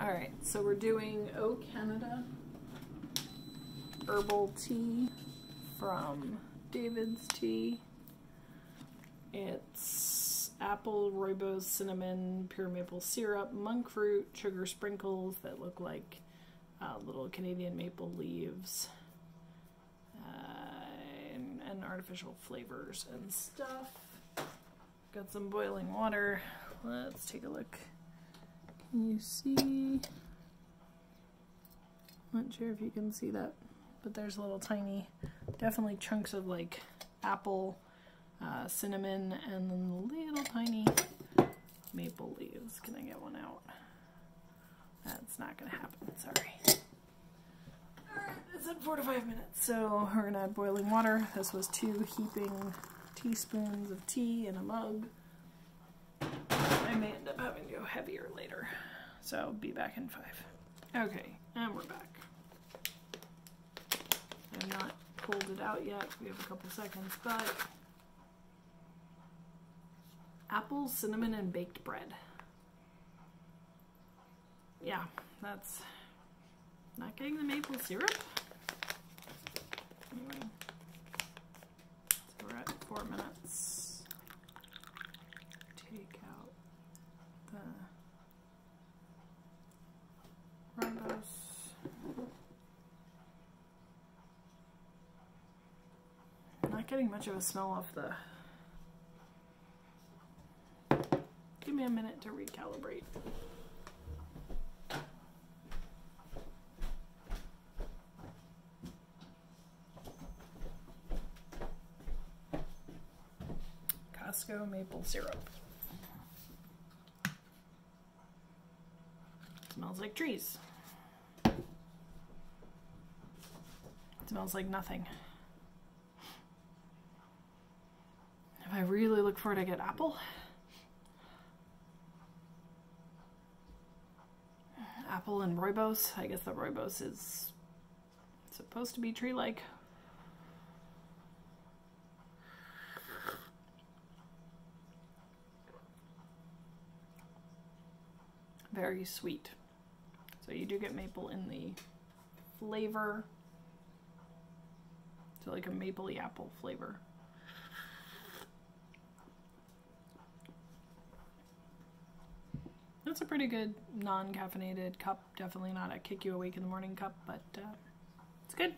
All right, so we're doing O Canada herbal tea from DAVIDsTEA. It's apple, rooibos, cinnamon, pure maple syrup, monk fruit, sugar sprinkles that look like uh, little Canadian maple leaves, uh, and, and artificial flavors and stuff. Got some boiling water. Let's take a look. You see? Not sure if you can see that, but there's little tiny, definitely chunks of like apple, uh, cinnamon, and then little tiny maple leaves. Can I get one out? That's not gonna happen, sorry. Alright, it's in four to five minutes, so we're gonna add boiling water. This was two heaping teaspoons of tea in a mug. I may end up having to go heavier later. So be back in five. Okay, and we're back. I've not pulled it out yet. We have a couple seconds, but apple, cinnamon, and baked bread. Yeah, that's not getting the maple syrup. Anyway, so we're at four minutes. Take out the rooibos. Not getting much of a smell off the. Give me a minute to recalibrate. Costco maple syrup. Smells like trees. Smells like nothing. If I really look forward to get apple. Apple and rooibos. I guess the rooibos is supposed to be tree-like. Very sweet. So you do get maple in the flavor. So like a mapley apple flavor. That's a pretty good non-caffeinated cup. Definitely not a kick you awake in the morning cup, but uh, it's good.